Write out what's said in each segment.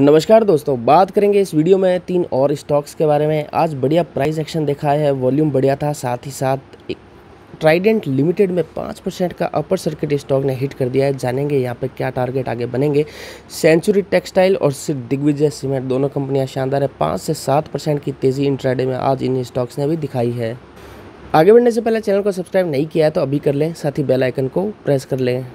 नमस्कार दोस्तों, बात करेंगे इस वीडियो में तीन और स्टॉक्स के बारे में। आज बढ़िया प्राइस एक्शन देखा है, वॉल्यूम बढ़िया था, साथ ही साथ ट्राइडेंट लिमिटेड में पाँच परसेंट का अपर सर्किट स्टॉक ने हिट कर दिया है। जानेंगे यहाँ पे क्या टारगेट आगे बनेंगे। सेंचुरी टेक्सटाइल और सिर्फ़ दिग्विजय सीमेंट दोनों कंपनियाँ शानदार है। पाँच से सात परसेंट की तेज़ी इंट्राडे में आज इन स्टॉक्स ने भी दिखाई है। आगे बढ़ने से पहले चैनल को सब्सक्राइब नहीं किया है तो अभी कर लें, साथ ही बेल आइकन को प्रेस कर लें।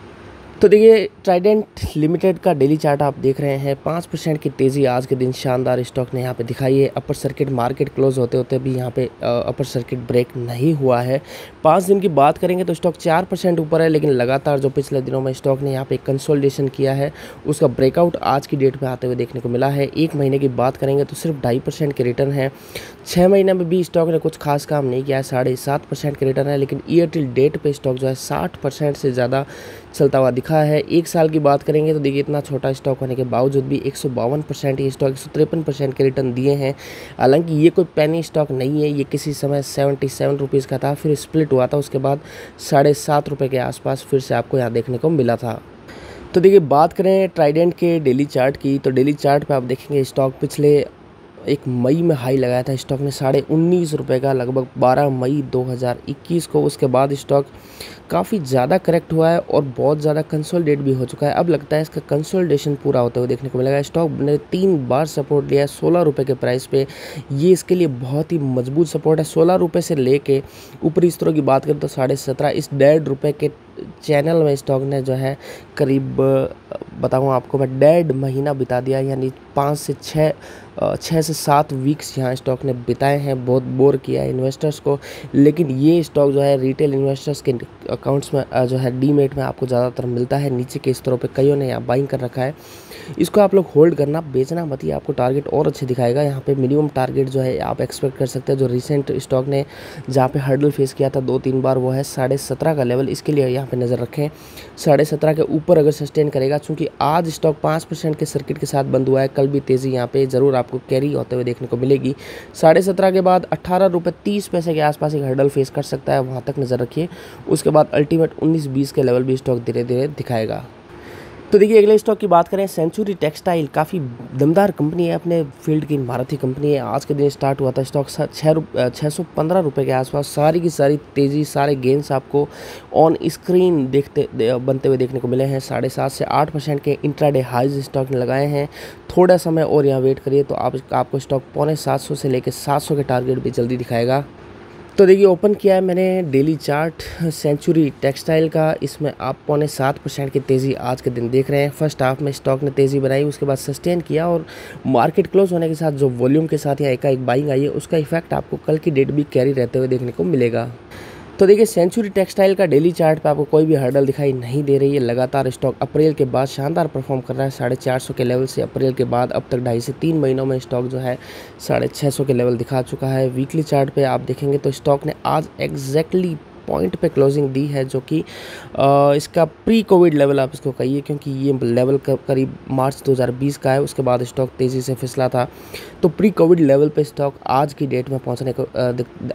तो देखिए ट्राइडेंट लिमिटेड का डेली चार्ट आप देख रहे हैं। पाँच परसेंट की तेज़ी आज के दिन शानदार स्टॉक ने यहाँ पे दिखाई है। अपर सर्किट मार्केट क्लोज होते होते भी यहाँ पे अपर सर्किट ब्रेक नहीं हुआ है। पाँच दिन की बात करेंगे तो स्टॉक चार परसेंट ऊपर है, लेकिन लगातार जो पिछले दिनों में स्टॉक ने यहाँ पे कंसोलिडेशन किया है, उसका ब्रेकआउट आज की डेट पर आते हुए देखने को मिला है। एक महीने की बात करेंगे तो सिर्फ़ ढाई परसेंट के रिटर्न है। छः महीने में भी स्टॉक ने कुछ खास काम नहीं किया है, साढ़े सात परसेंट के रिटर्न है, लेकिन ईयर टिल डेट पर स्टॉक जो है साठ परसेंट से ज़्यादा चलता हुआ दिखा है। एक साल की बात करेंगे तो देखिए इतना छोटा स्टॉक होने के बावजूद भी एक परसेंट ये स्टॉक, एक के रिटर्न दिए हैं। हालाँकि ये कोई पैनी स्टॉक नहीं है, ये किसी समय सेवेंटी सेवन रुपीज़ का था, फिर स्प्लिट हुआ था, उसके बाद साढ़े सात रुपये के आसपास फिर से आपको यहाँ देखने को मिला था। तो देखिए बात करें ट्राइडेंट के डेली चार्ट की तो डेली चार्ट पे आप देखेंगे स्टॉक पिछले एक मई में हाई लगाया था स्टॉक ने, साढ़े उन्नीस रुपये का, लगभग 12 मई 2021 को। उसके बाद स्टॉक काफ़ी ज़्यादा करेक्ट हुआ है और बहुत ज़्यादा कंसोलिडेट भी हो चुका है। अब लगता है इसका कंसोलिडेशन पूरा होते हुए देखने को मिलेगा। स्टॉक ने तीन बार सपोर्ट लिया है सोलह रुपये के प्राइस पे। ये इसके लिए बहुत ही मज़बूत सपोर्ट है। सोलह रुपये से लेके ऊपरी स्तरों की बात करें तो साढ़े सत्रह, इस डेढ़ रुपये के चैनल में स्टॉक ने जो है करीब बताऊँ आपको, मैं डेढ़ महीना बिता दिया, यानी पाँच से छः छः से सात वीक्स यहाँ स्टॉक ने बिताए हैं। बहुत बोर किया है इन्वेस्टर्स को। लेकिन ये स्टॉक जो है रिटेल इन्वेस्टर्स के अकाउंट्स में जो है डीमेट में आपको ज़्यादातर मिलता है। नीचे के स्तरों पे कईयों ने यहाँ बाइंग कर रखा है। इसको आप लोग होल्ड करना, बेचना मत। ही आपको टारगेट और अच्छे दिखाएगा। यहाँ पे मिनिमम टारगेट जो है, आप एक्सपेक्ट कर सकते हैं। जो रिसेंट स्टॉक ने जहाँ पे हर्डल फेस किया था दो तीन बार, वो है साढ़े सत्रह का लेवल इसके लिए यहाँ पे नज़र रखें। साढ़े सत्रह के ऊपर अगर सस्टेन करेगा चूँकि आज स्टॉक पाँच परसेंट के सर्किट के साथ बंद हुआ है। कल भी तेज़ी यहाँ पे ज़रूर आपको कैरी होते हुए देखने को मिलेगी। साढ़े सत्रह के बाद अट्ठारह रुपये तीस पैसे के आसपास एक हर्डल फेस कर सकता है। वहाँ तक नज़र रखिए। उसके बाद अल्टीमेट उन्नीस बीस के लेवल भी स्टॉक धीरे धीरे दिखाएगा। तो देखिए अगले स्टॉक की बात करें सेंचुरी टेक्सटाइल काफ़ी दमदार कंपनी है अपने फ़ील्ड की भारतीय कंपनी है। आज के दिन स्टार्ट हुआ था स्टॉक छः छः सौ पंद्रह रुपये के आसपास। सारी की सारी तेज़ी सारे गेंस आपको ऑन स्क्रीन देखते दे, बनते हुए देखने को मिले हैं। साढ़े सात से आठ परसेंट के इंट्राडे हाइज स्टॉक ने लगाए हैं। थोड़ा समय और यहाँ वेट करिए तो आप आपको स्टॉक पौने सात सौ से लेकर सात सौ के टारगेट भी जल्दी दिखाएगा। तो देखिए ओपन किया है मैंने डेली चार्ट सेंचुरी टेक्सटाइल का। इसमें आप पौने सात परसेंट की तेज़ी आज के दिन देख रहे हैं। फ़र्स्ट हाफ़ में स्टॉक ने तेज़ी बनाई, उसके बाद सस्टेन किया और मार्केट क्लोज होने के साथ जो वॉल्यूम के साथ यहाँ एक बाइंग आई है, उसका इफ़ेक्ट आपको कल की डेट भी कैरी रहते हुए देखने को मिलेगा। तो देखिए सेंचुरी टेक्सटाइल का डेली चार्ट पे आपको कोई भी हर्डल दिखाई नहीं दे रही है। लगातार स्टॉक अप्रैल के बाद शानदार परफॉर्म कर रहा है। साढ़े चार सौ के लेवल से अप्रैल के बाद अब तक ढाई से तीन महीनों में स्टॉक जो है, साढ़े छः सौ के लेवल दिखा चुका है। वीकली चार्ट पे आप देखेंगे तो स्टॉक ने आज एग्जैक्टली पॉइंट पे क्लोजिंग दी है जो कि इसका प्री कोविड लेवल आप इसको कहिए, क्योंकि ये लेवल करीब मार्च 2020 का है, उसके बाद स्टॉक तेज़ी से फिसला था। तो प्री कोविड लेवल पे स्टॉक आज की डेट में पहुँचने को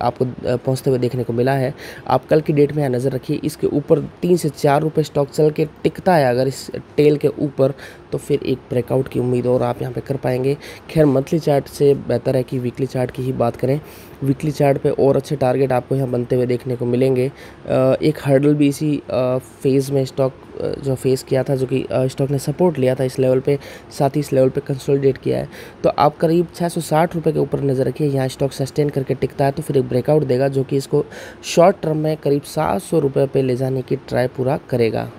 आपको पहुँचते हुए देखने को मिला है। आप कल की डेट में यहाँ नज़र रखिए, इसके ऊपर तीन से चार रुपये स्टॉक चल के टिकता है, अगर इस टेल के ऊपर तो फिर एक ब्रेकआउट की उम्मीद और आप यहाँ पे कर पाएँगे। खैर मंथली चार्ट से बेहतर है कि वीकली चार्ट की ही बात करें। वीकली चार्ट पे और अच्छे टारगेट आपको यहाँ बनते हुए देखने को मिलेंगे। एक हर्डल भी इसी फ़ेज़ में स्टॉक जो फेस किया था, जो कि स्टॉक ने सपोर्ट लिया था, इस लेवल पे, साथ ही इस लेवल पे कंसोलिडेट किया है। तो आप करीब छः सौ साठ रुपये के ऊपर नज़र रखिए, यहाँ स्टॉक सस्टेन करके टिकता है तो फिर एक ब्रेकआउट देगा, जो कि इसको शॉर्ट टर्म में करीब सात सौ रुपये ले जाने की ट्राई पूरा करेगा।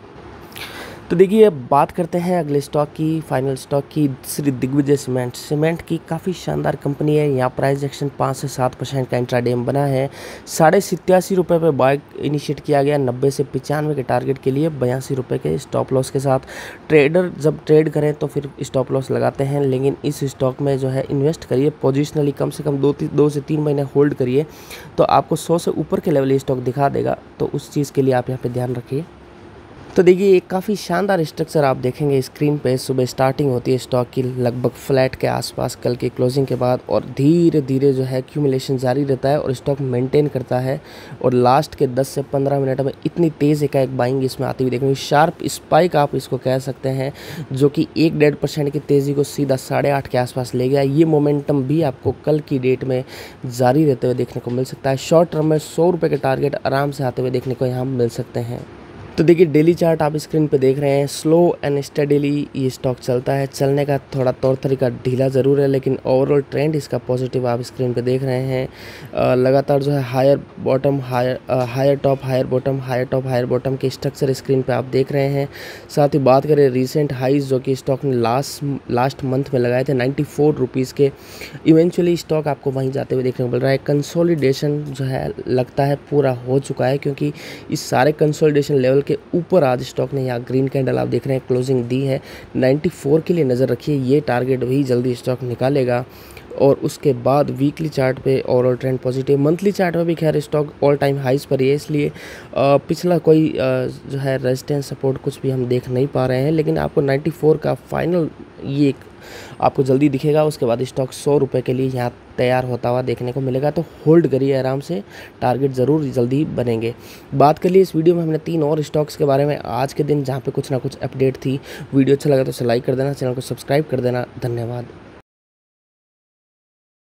तो देखिए, अब बात करते हैं अगले स्टॉक की फाइनल स्टॉक की श्री दिग्विजय सीमेंट। सीमेंट की काफ़ी शानदार कंपनी है, यहाँ प्राइस एक्शन पाँच से सात परसेंट का इंट्राडेम बना है। साढ़े सत्यासी रुपये पर बाइक इनिशिएट किया गया, नब्बे से पचानवे के टारगेट के लिए बयासी रुपये के स्टॉप लॉस के साथ। ट्रेडर जब ट्रेड करें तो फिर स्टॉप लॉस लगाते हैं, लेकिन इस स्टॉक में जो है इन्वेस्ट करिए पोजिशनली कम से कम दो दो से तीन महीने होल्ड करिए तो आपको सौ से ऊपर के लेवल स्टॉक दिखा देगा। तो उस चीज़ के लिए आप यहाँ पर ध्यान रखिए। तो देखिए एक काफ़ी शानदार स्ट्रक्चर आप देखेंगे स्क्रीन पे। सुबह स्टार्टिंग होती है स्टॉक की लगभग फ्लैट के आसपास, कल की क्लोजिंग के बाद और धीरे धीरे जो है एक्यूमुलेशन जारी रहता है और स्टॉक मेंटेन करता है। और लास्ट के 10 से 15 मिनट में इतनी तेज़ एक एक बाइंग इसमें आती हुई देखेंगे शार्प स्पाइक आप इसको कह सकते हैं, जो कि एक डेढ़ परसेंट की तेज़ी को सीधा साढ़े आठ के आसपास ले गया। ये मोमेंटम भी आपको कल की डेट में जारी रहते हुए देखने को मिल सकता है। शॉर्ट टर्म में सौ के टारगेट आराम से आते हुए देखने को यहाँ मिल सकते हैं। तो देखिए डेली चार्ट आप स्क्रीन पे देख रहे हैं स्लो एंड स्टडीली ये स्टॉक चलता है। चलने का थोड़ा तौर तरीका ढीला ज़रूर है, लेकिन ओवरऑल ट्रेंड इसका पॉजिटिव आप स्क्रीन पे देख रहे हैं। लगातार जो है higher bottom higher higher top higher bottom higher top higher bottom के स्ट्रक्चर स्क्रीन पे आप देख रहे हैं। साथ ही बात करें रिसेंट हाइज जो कि स्टॉक ने लास्ट लास्ट मंथ में लगाए थे नाइन्टी फोर के। इवेंचुअली स्टॉक आपको वहीं जाते हुए देखने को मिल रहा है। कंसोलिडेशन जो है, लगता है पूरा हो चुका है, क्योंकि इस सारे कंसोलिडेशन लेवल लेवल के ऊपर आज स्टॉक ने यहाँ ग्रीन कैंडल आप देख रहे हैं क्लोजिंग दी है। 94 के लिए नज़र रखिए, ये टारगेट भी जल्दी स्टॉक निकालेगा। और उसके बाद वीकली चार्ट पे overall trend positive monthly chart में भी खैर स्टॉक ऑल टाइम हाइस पर ही है, इसलिए पिछला कोई जो है रेजिस्टेंस सपोर्ट कुछ भी हम देख नहीं पा रहे हैं, लेकिन आपको 94 का फाइनल ये आपको जल्दी दिखेगा, उसके बाद स्टॉक सौ रुपये के लिए यहाँ तैयार होता हुआ देखने को मिलेगा तो होल्ड करिए आराम से टारगेट ज़रूर जल्दी बनेंगे। बात कर लिए इस वीडियो में हमने तीन और स्टॉक्स के बारे में, आज के दिन जहाँ पे कुछ ना कुछ अपडेट थी, वीडियो अच्छा लगा तो लाइक कर देना, चैनल को सब्सक्राइब कर देना, धन्यवाद।